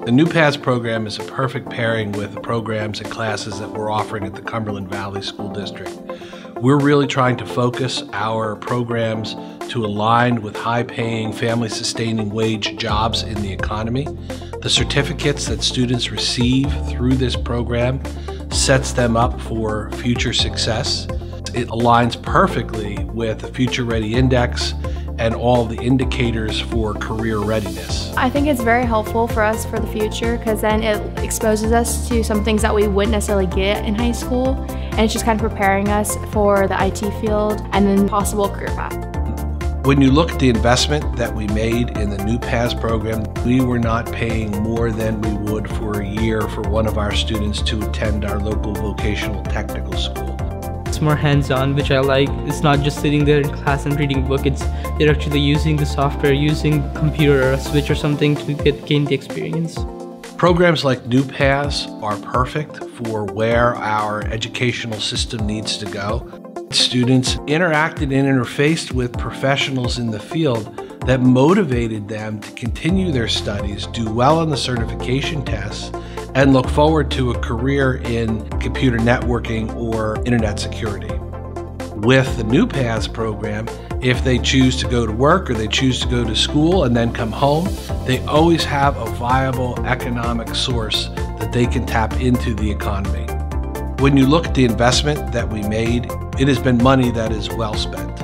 The NuPaths program is a perfect pairing with the programs and classes that we're offering at the Cumberland Valley School District. We're really trying to focus our programs to align with high paying, family sustaining wage jobs in the economy. The certificates that students receive through this program sets them up for future success. It aligns perfectly with the Future Ready Index and all the indicators for career readiness. I think it's very helpful for us for the future because then it exposes us to some things that we wouldn't necessarily get in high school and it's just kind of preparing us for the IT field and then possible career path. When you look at the investment that we made in the NuPaths program, we were not paying more than we would for a year for one of our students to attend our local vocational technical school more hands-on, which I like. It's not just sitting there in class and reading a book. It's they're actually using the software, using computer or a switch or something to get gain the experience. Programs like NuPaths are perfect for where our educational system needs to go. Students interacted and interfaced with professionals in the field that motivated them to continue their studies, do well on the certification tests, and look forward to a career in computer networking or internet security. With the NuPaths program, if they choose to go to work or they choose to go to school and then come home, they always have a viable economic source that they can tap into the economy. When you look at the investment that we made, it has been money that is well spent.